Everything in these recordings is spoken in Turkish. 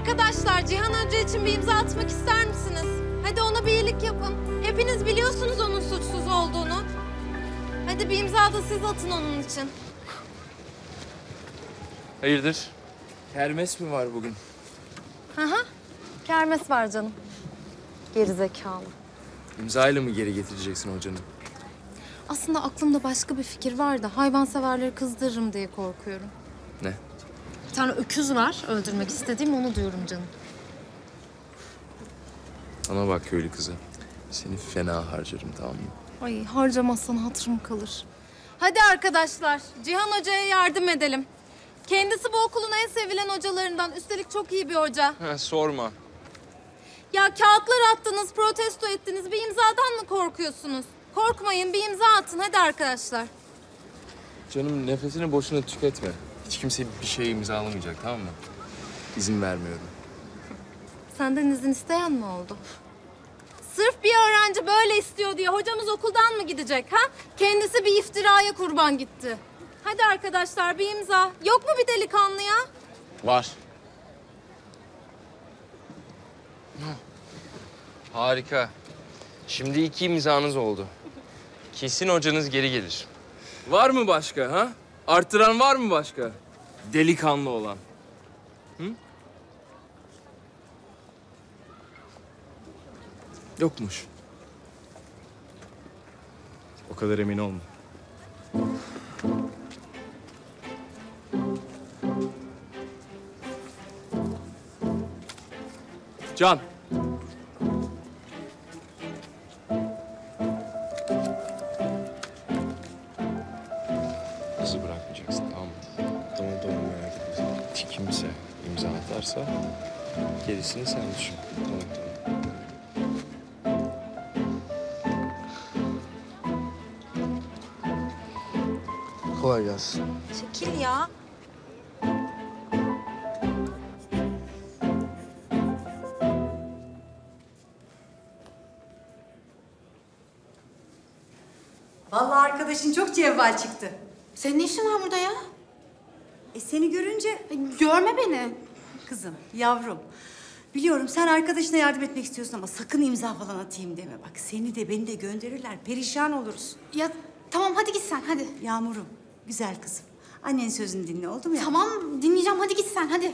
Arkadaşlar Cihan Hoca için bir imza atmak ister misiniz? Hadi ona bir iyilik yapın. Hepiniz biliyorsunuz onun suçsuz olduğunu. Hadi bir imza da siz atın onun için. Hayırdır? Kermes mi var bugün? Hı hı. Kermes var canım. Geri zekalı. İmzayla mı geri getireceksin hocanı? Aslında aklımda başka bir fikir var da hayvanseverleri kızdırırım diye korkuyorum. Ne? Bir tane öküz var öldürmek istediğim onu diyorum canım. Ana bak köylü kızı. Seni fena harcarım tamam mı? Ay harcamazsan hatırım kalır. Hadi arkadaşlar Cihan Hoca'ya yardım edelim. Kendisi bu okulun en sevilen hocalarından. Üstelik çok iyi bir hoca. Ha, sorma. Ya kağıtlar attınız, protesto ettiniz. Bir imzadan mı korkuyorsunuz? Korkmayın, bir imza atın. Hadi arkadaşlar. Canım nefesini boşuna tüketme. Hiç kimse bir şey imzalamayacak tamam mı? İzin vermiyorum. Senden izin isteyen mi oldu? Sırf bir öğrenci böyle istiyor diye hocamız okuldan mı gidecek ha? Kendisi bir iftiraya kurban gitti. Hadi arkadaşlar bir imza. Yok mu bir delikanlı ya? Var. Harika. Şimdi iki imzanız oldu. Kesin hocanız geri gelir. Var mı başka ha? Arttıran var mı başka? Delikanlı olan. Hı? Yokmuş. O kadar emin olma. Can. Kimse imza atarsa gerisini sen düşün. Kolay gelsin. Çekil ya. Vallahi arkadaşın çok cevval çıktı. Senin ne işin var burada ya? E seni görünce Görme beni. kızım, yavrum. Biliyorum sen arkadaşına yardım etmek istiyorsun ama sakın imza falan atayım deme. Bak seni de beni de gönderirler. Perişan oluruz. Ya tamam hadi git sen hadi. Yağmurum, güzel kızım. Annenin sözünü dinle oldu mu ya? Tamam dinleyeceğim hadi git sen hadi.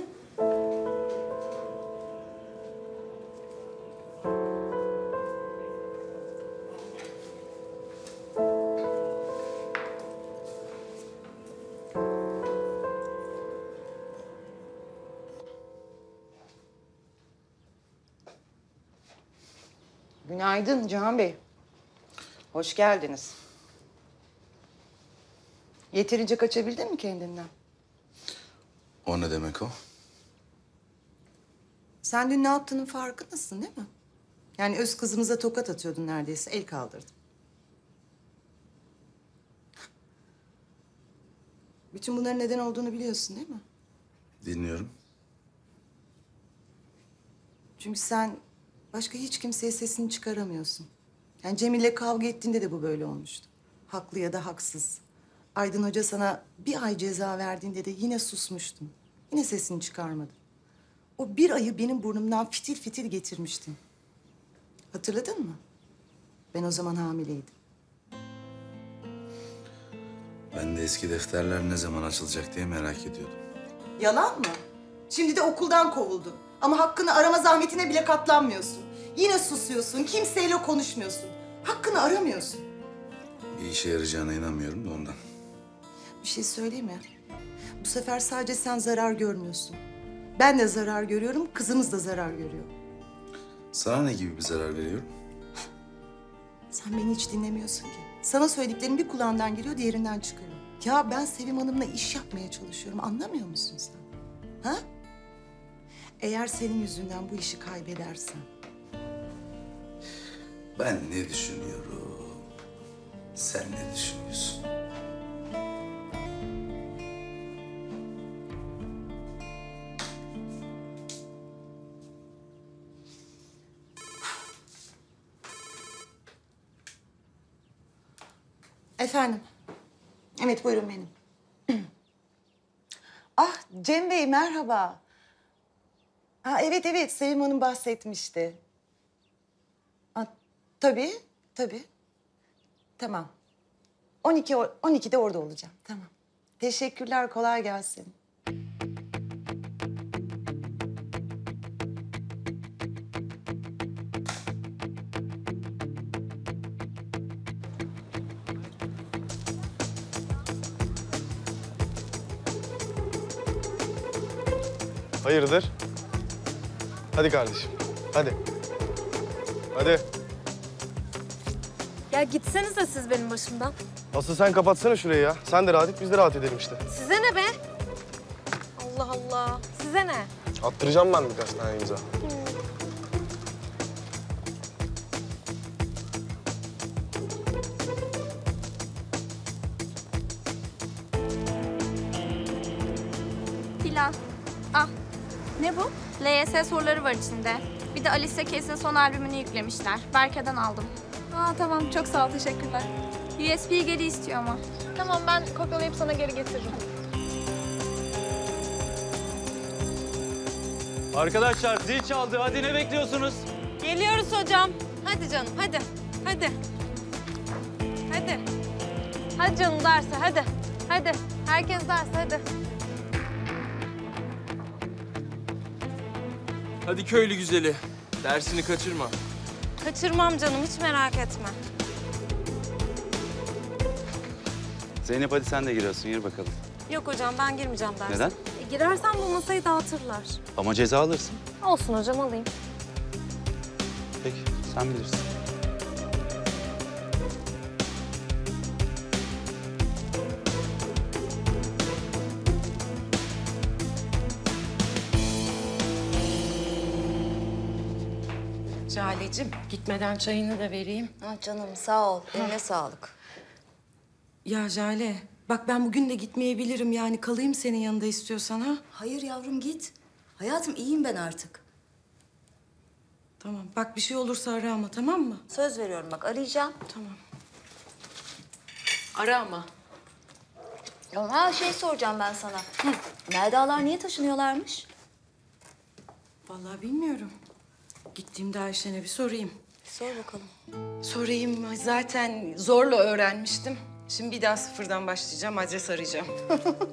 Günaydın Cihan Bey. Hoş geldiniz. Yeterince kaçabildin mi kendinden? O ne demek o? Sen dün ne yaptığının farkındasın değil mi? Yani öz kızımıza tokat atıyordun neredeyse, el kaldırdın. Bütün bunların neden olduğunu biliyorsun değil mi? Dinliyorum. Çünkü sen başka hiç kimseye sesini çıkaramıyorsun. Yani Cemil'le kavga ettiğinde de bu böyle olmuştu. Haklı ya da haksız. Aydın Hoca sana bir ay ceza verdiğinde de yine susmuştun. Yine sesini çıkarmadın. O bir ayı benim burnumdan fitil fitil getirmiştin. Hatırladın mı? Ben o zaman hamileydim. Ben de eski defterler ne zaman açılacak diye merak ediyordum. Yalan mı? Şimdi de okuldan kovuldun. Ama hakkını arama zahmetine bile katlanmıyorsun. Yine susuyorsun, kimseyle konuşmuyorsun. Hakkını aramıyorsun. Bir işe yarayacağına inanmıyorum da ondan. Bir şey söyleyeyim mi? Bu sefer sadece sen zarar görmüyorsun. Ben de zarar görüyorum, kızımız da zarar görüyor. Sana ne gibi bir zarar veriyorum? Sen beni hiç dinlemiyorsun ki. Sana söylediklerim bir kulağından giriyor, diğerinden çıkıyor. Ya ben Sevim Hanım'la iş yapmaya çalışıyorum. Anlamıyor musun sen? Ha? Eğer senin yüzünden bu işi kaybedersen... Ben ne düşünüyorum? Sen ne düşünüyorsun? Efendim? Evet, buyurun benim. ah, Cem Bey merhaba. Ha evet evet Sevim Hanım bahsetmişti. Tabii tabii. Tamam. 12 o- 12'de orada olacağım. Tamam. Teşekkürler kolay gelsin. Hayırdır? Hadi kardeşim. Hadi. Hadi. Ya gitsenize siz benim başımdan. Asıl sen kapatsana şurayı ya. Sen de rahat et, biz de rahat edelim işte. Size ne be? Allah Allah. Size ne? Attıracağım ben birkaç tane imza. Filan. Ah. Ne bu? LYS soruları var içinde. Bir de Alice Keys'in son albümünü yüklemişler. Berke'den aldım. Aa tamam çok sağ ol teşekkürler. USB'yi geri istiyor ama. Tamam ben kopyalayıp sana geri getiririm. Arkadaşlar zil çaldı. Hadi ne bekliyorsunuz? Geliyoruz hocam. Hadi canım hadi. Hadi. Hadi. Hadi canım derse hadi. Hadi. Herkes derse hadi. Hadi köylü güzeli. Dersini kaçırma. Kaçırmam canım hiç merak etme. Zeynep hadi sen de giriyorsun. Gir bakalım. Yok hocam ben girmeyeceğim derse. Neden? E, girersem bu masayı dağıtırlar. Ama ceza alırsın. Olsun hocam alayım. Peki sen bilirsin. Cale'cim gitmeden çayını da vereyim. Ha canım sağ ol. Eline sağlık. Ya Jale bak ben bugün de gitmeyebilirim yani kalayım senin yanında istiyorsan ha. Hayır yavrum git. Hayatım iyiyim ben artık. Tamam bak bir şey olursa ara ama tamam mı? Söz veriyorum bak arayacağım. Tamam. Ara ama. Ya ha şey soracağım ben sana. Meldalar niye taşınıyorlarmış? Vallahi bilmiyorum. Gittiğimde Ayşen'e bir sorayım. Sor bakalım. Sorayım zaten zorla öğrenmiştim. Şimdi bir daha sıfırdan başlayacağım adres arayacağım.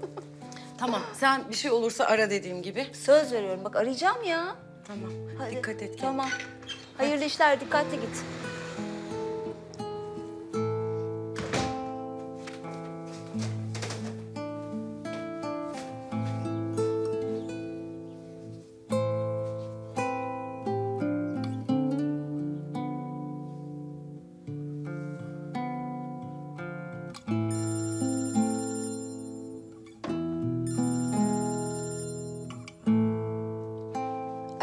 tamam sen bir şey olursa ara dediğim gibi. Söz veriyorum bak arayacağım ya. Tamam Hadi. dikkat et kendine. Tamam. Hayırlı işler dikkatli git.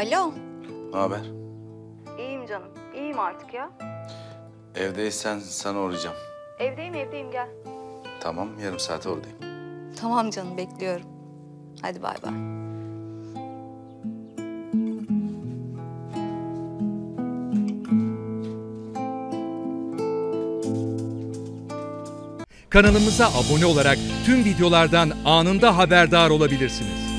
Alo. Ne haber? İyiyim canım. İyiyim artık ya. Evdeysen sana uğrayacağım. Evdeyim evdeyim gel. Tamam, yarım saate oradayım. Tamam canım bekliyorum. Hadi bay bay. Kanalımıza abone olarak tüm videolardan anında haberdar olabilirsiniz.